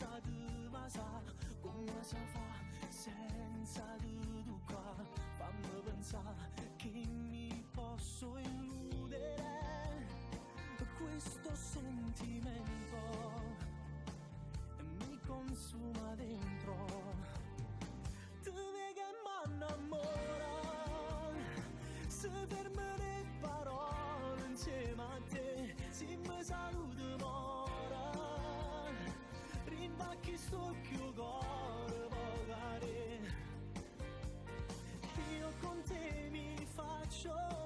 senza di masa, con masa fa, senza di soffio gol volare. Io con te mi faccio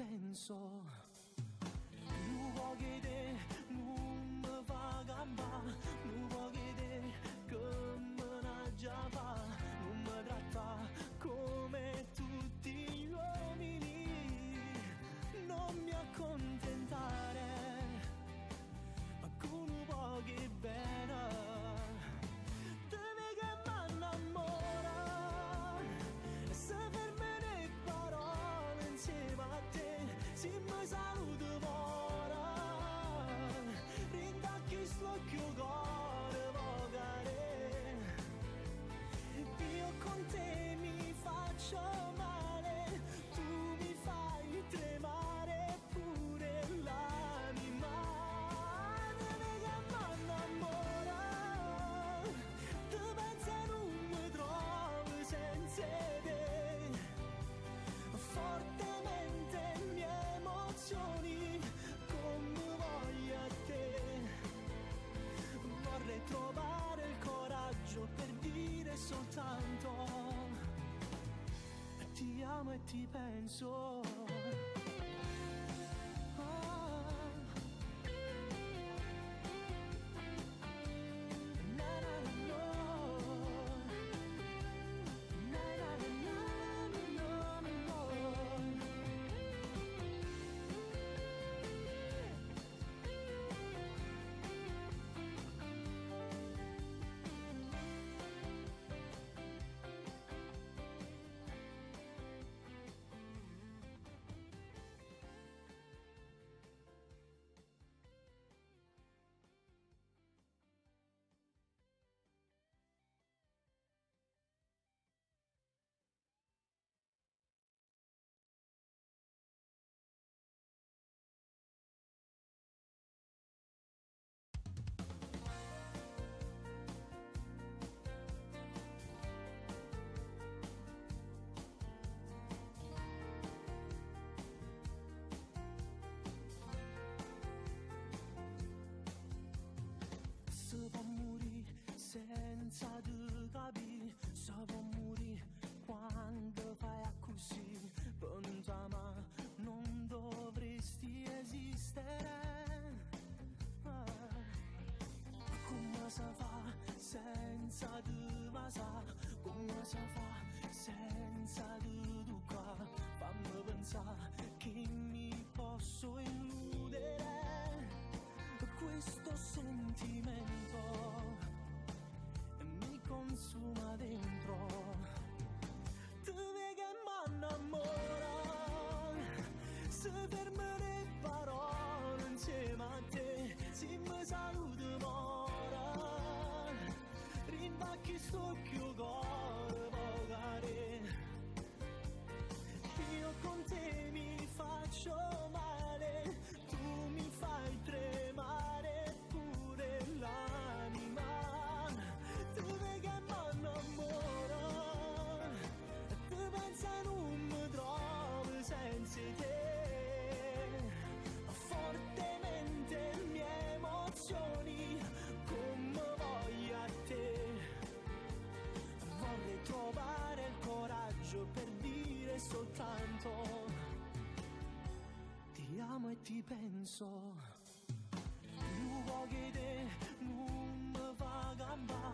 penso nuovo 될 눈물 바가마 누워 기댈 금은 아자바 come ti penso. senza di capire se può morire quando fai così pensa ma non dovresti esistere. Ah. Come si fa senza di basa come si fa senza di duca fammi pensare che mi posso illudere? Questo sentimento சுமதே coraggio per dire soltanto ti amo e ti penso. 如果给的，我们把干吧。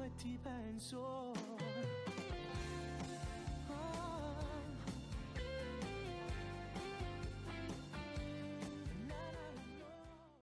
Soltanto ti amo e ti penso.